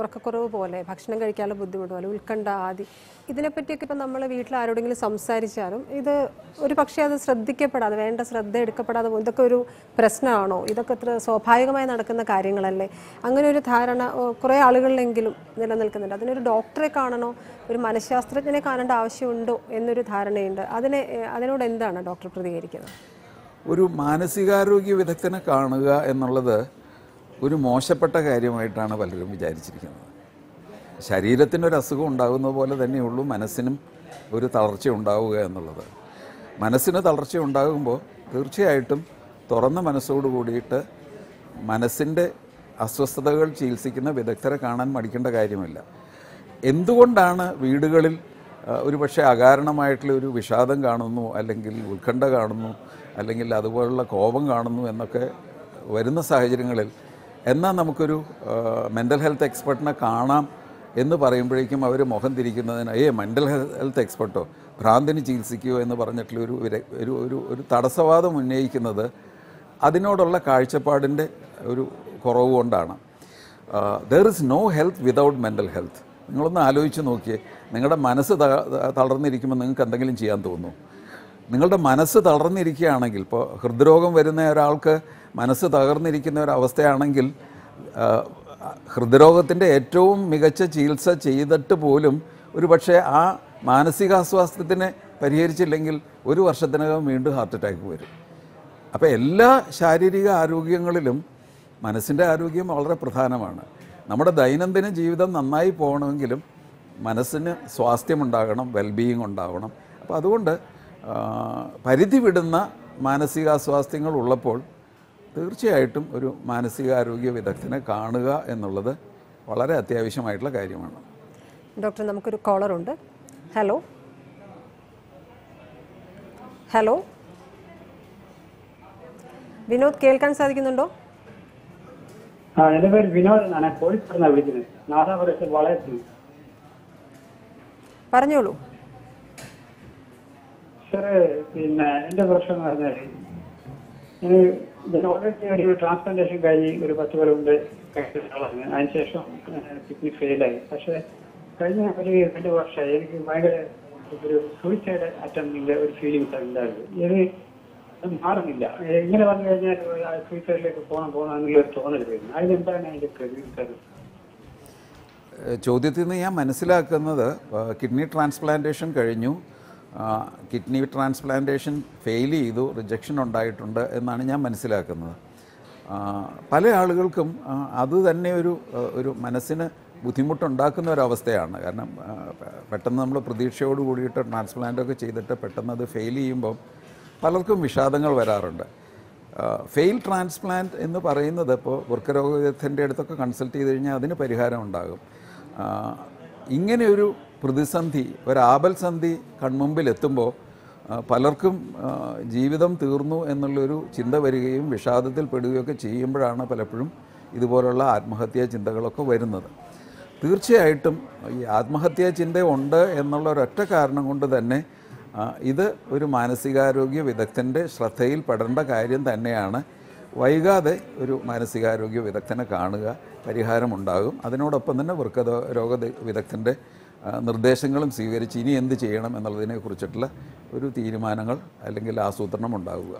ഉറക്കക്കുറവ് പോലെ ഭക്ഷണം കഴിക്കാനുള്ള ബുദ്ധിമുട്ട് പോലെ ഉത്കണ്ഠ ആദി ഇതിനെപ്പറ്റിയൊക്കെ ഇപ്പം നമ്മൾ വീട്ടിൽ ആരോടെങ്കിലും സംസാരിച്ചാലും ഇത് ഒരു പക്ഷേ അത് ശ്രദ്ധിക്കപ്പെടാതെ വേണ്ട ശ്രദ്ധ എടുക്കപ്പെടാതെ ഇതൊക്കെ ഒരു പ്രശ്നമാണോ? ഇതൊക്കെ ഇത്ര സ്വാഭാവികമായി നടക്കുന്ന കാര്യങ്ങളല്ലേ? അങ്ങനെ ഒരു ധാരണ കുറേ ആളുകളിലെങ്കിലും നിലനിൽക്കുന്നുണ്ട്. അതിനൊരു ഡോക്ടറെ കാണണോ? ഒരു മനഃശാസ്ത്രജ്ഞനെ കാണേണ്ട ആവശ്യമുണ്ടോ എന്നൊരു ധാരണയുണ്ട്. അതിനെ അതിനോട് എന്താണ് ഡോക്ടർ പ്രതികരിക്കുന്നത്? ഒരു മാനസികാരോഗ്യ വിദഗ്ധനെ കാണുക എന്നുള്ളത് ഒരു മോശപ്പെട്ട കാര്യമായിട്ടാണ് പലരും വിചാരിച്ചിരിക്കുന്നത്. ശരീരത്തിനൊരു അസുഖം ഉണ്ടാകുന്ന പോലെ തന്നെയുള്ളൂ മനസ്സിനും ഒരു തളർച്ച ഉണ്ടാവുക എന്നുള്ളത്. മനസ്സിന് തളർച്ച ഉണ്ടാകുമ്പോൾ തീർച്ചയായിട്ടും തുറന്ന മനസ്സോട് കൂടിയിട്ട് മനസ്സിന്റെ അസ്വസ്ഥതകൾ ചികിത്സിക്കുന്ന വിദഗ്ധരെ കാണാൻ മടിക്കേണ്ട കാര്യമില്ല. എന്തുകൊണ്ടാണ് വീടുകളിൽ ഒരു പക്ഷേ അകാരണമായിട്ടുള്ള ഒരു വിഷാദം കാണുന്നു അല്ലെങ്കിൽ ഉത്കണ്ഠ കാണുന്നു അല്ലെങ്കിൽ അതുപോലുള്ള കോപം കാണുന്നു എന്നൊക്കെ വരുന്ന സാഹചര്യങ്ങളിൽ എന്നാൽ നമുക്കൊരു മെന്റൽ ഹെൽത്ത് എക്സ്പെർട്ടിനെ കാണാം എന്ന് പറയുമ്പോഴേക്കും അവർ മുഖം തിരിക്കുന്നതിന് ഏ മെന്റൽ ഹെൽത്ത് എക്സ്പെർട്ടോ ഭ്രാന്തിന് ചികിത്സിക്കുകയോ എന്ന് പറഞ്ഞിട്ടുള്ള ഒരു ഒരു ഒരു തടസ്സവാദം ഉന്നയിക്കുന്നത് അതിനോടുള്ള കാഴ്ചപ്പാടിന്റെ ഒരു കുറവ് കൊണ്ടാണ്. There is no health without mental health നിങ്ങളൊന്ന് ആലോചിച്ച് നോക്കിയേ. നിങ്ങളുടെ മനസ്സ് തളർന്നിരിക്കുമ്പോൾ നിങ്ങൾക്ക് എന്തെങ്കിലും ചെയ്യാൻ തോന്നുന്നു. നിങ്ങളുടെ മനസ്സ് തളർന്നിരിക്കുകയാണെങ്കിൽ ഇപ്പോൾ ഹൃദ്രോഗം വരുന്ന ഒരാൾക്ക് മനസ്സ് തകർന്നിരിക്കുന്ന ഒരവസ്ഥയാണെങ്കിൽ ഹൃദ്രോഗത്തിന്റെ ഏറ്റവും മികച്ച ചികിത്സ ചെയ്തിട്ട് പോലും ഒരു പക്ഷേ ആ മാനസികാസ്വാസ്ഥ്യത്തിനെ പരിഹരിച്ചില്ലെങ്കിൽ ഒരു വർഷത്തിനകം വീണ്ടും ഹാർട്ട് അറ്റാക്ക് വരും. അപ്പോൾ എല്ലാ ശാരീരിക ആരോഗ്യങ്ങളിലും മനസ്സിന്റെ ആരോഗ്യം വളരെ പ്രധാനമാണ്. നമ്മുടെ ദൈനംദിന ജീവിതം നന്നായി പോകണമെങ്കിലും മനസ്സിന് സ്വാസ്ഥ്യമുണ്ടാകണം വെൽബീയിങ് ഉണ്ടാകണം അപ്പോൾ അതുകൊണ്ട് പരിധി വിടുന്ന മാനസികാസ്വാസ്ഥ്യങ്ങൾ ഉള്ളപ്പോൾ തീർച്ചയായിട്ടും ഒരു മാനസികാരോഗ്യ വിദഗ്ധനെ കാണുക എന്നുള്ളത് വളരെ അത്യാവശ്യമായിട്ടുള്ള കാര്യമാണ്. ഡോക്ടർ നമുക്കൊരു കോളറുണ്ട് ഹലോ? ഹലോ? വിനോദ് കേൾക്കാൻ സാധിക്കുന്നുണ്ടോ? പേര് വിനോദ് എന്നാണ്. കോഴിക്കോട് വിളിക്കുന്നത്. നാദാപുരത്ത് വളയത്ത് പറഞ്ഞോളൂ. സാറ് പിന്നെ എന്റെ പ്രശ്നം എന്ന് പറഞ്ഞാൽ ഒരു ട്രാൻസ്പ്ലാന്റേഷൻ കഴിഞ്ഞ് ഒരു പത്ത് കൊല്ലം കഴിഞ്ഞ അതിനുശേഷം കിഡ്നി ഫെയിലായി പക്ഷെ കഴിഞ്ഞ ഒരു രണ്ട് വർഷമായി എനിക്ക് ഭയങ്കര ഒരു സൂയിസൈഡ് അറ്റംപ്റ്റിന്റെ ഒരു ഫീലിംഗ് ഉണ്ടായിരുന്നു. ഇത് മാറുന്നില്ല. ഇങ്ങനെ പറഞ്ഞു കഴിഞ്ഞാൽ സൂയിസൈഡിലേക്ക് പോകണം പോകണം എന്നുള്ള ഒരു തോന്നൽ വരുന്നു. അതിനെന്താണ് അതിന്റെ പ്രതിവിധി ചോദ്യത്തിൽ നിന്ന് ഞാൻ മനസ്സിലാക്കുന്നത് കിഡ്നി ട്രാൻസ്പ്ലാന്റേഷൻ കഴിഞ്ഞു. കിഡ്നി ട്രാൻസ്പ്ലാന്റേഷൻ ഫെയിൽ ചെയ്തു റിജക്ഷൻ ഉണ്ടായിട്ടുണ്ട് എന്നാണ് ഞാൻ മനസ്സിലാക്കുന്നത്. പല ആളുകൾക്കും അത് തന്നെ ഒരു ഒരു മനസ്സിന് ബുദ്ധിമുട്ടുണ്ടാക്കുന്ന ഒരവസ്ഥയാണ് കാരണം പെട്ടെന്ന് നമ്മൾ പ്രതീക്ഷയോട് കൂടിയിട്ട് ട്രാൻസ്പ്ലാന്റൊക്കെ ചെയ്തിട്ട് പെട്ടെന്ന് അത് ഫെയിൽ ചെയ്യുമ്പം പലർക്കും വിഷാദങ്ങൾ വരാറുണ്ട്. ഫെയിൽ ട്രാൻസ്പ്ലാന്റ് എന്ന് പറയുന്നത് ഇപ്പോൾ വൃക്കരോഗ വിദഗ്ധന്റെ അടുത്തൊക്കെ കൺസൾട്ട് ചെയ്ത് കഴിഞ്ഞാൽ അതിന് പരിഹാരം ഉണ്ടാകും. ഇങ്ങനെയൊരു പ്രതിസന്ധി ഒരു ആപൽസന്ധി കൺമുമ്പിൽ എത്തുമ്പോൾ പലർക്കും ജീവിതം തീർന്നു എന്നുള്ളൊരു ചിന്ത വരികയും വിഷാദത്തിൽ പെടുകയൊക്കെ ചെയ്യുമ്പോഴാണ് പലപ്പോഴും ഇതുപോലുള്ള ആത്മഹത്യാ ചിന്തകളൊക്കെ വരുന്നത്. തീർച്ചയായിട്ടും ഈ ആത്മഹത്യാ ചിന്ത ഉണ്ട് എന്നുള്ള ഒരൊറ്റ കാരണം കൊണ്ട് തന്നെ ഇത് ഒരു മാനസികാരോഗ്യ വിദഗ്ധന്റെ ശ്രദ്ധയിൽപ്പെടേണ്ട കാര്യം തന്നെയാണ്. വൈകാതെ ഒരു മാനസികാരോഗ്യ വിദഗ്ധനെ കാണുക പരിഹാരമുണ്ടാകും. അതിനോടൊപ്പം തന്നെ വൃക്ക രോഗ വിദഗ്ധന്റെ നിർദ്ദേശങ്ങളും സ്വീകരിച്ച് ഇനി എന്ത് ചെയ്യണം എന്നുള്ളതിനെ കുറിച്ചിട്ടുള്ള ഒരു തീരുമാനങ്ങൾ അല്ലെങ്കിൽ ആസൂത്രണം ഉണ്ടാവുക.